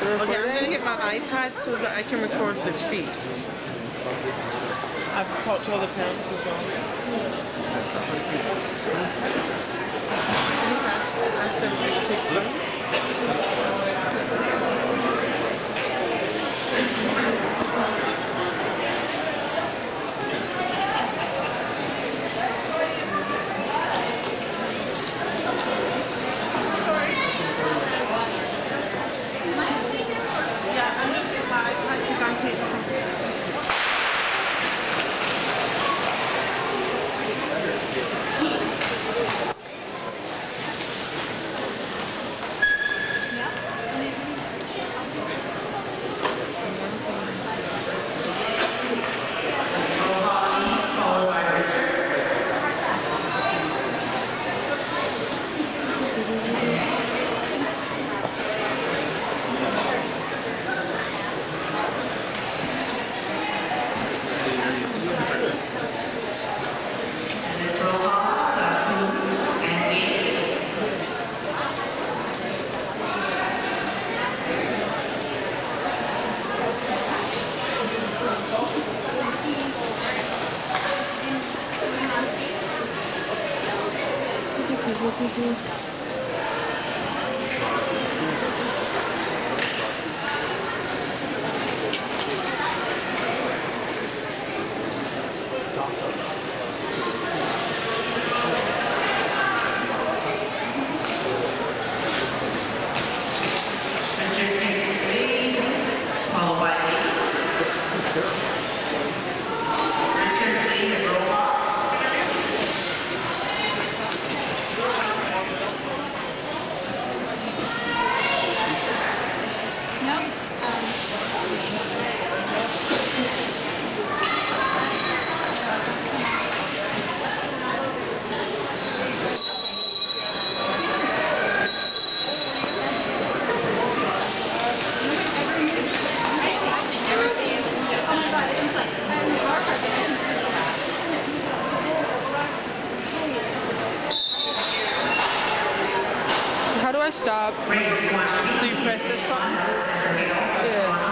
Okay, I'm gonna get my iPad so that I can record the feet. I've talked to other parents as well. 好开。Stop? So you press this button? Yeah.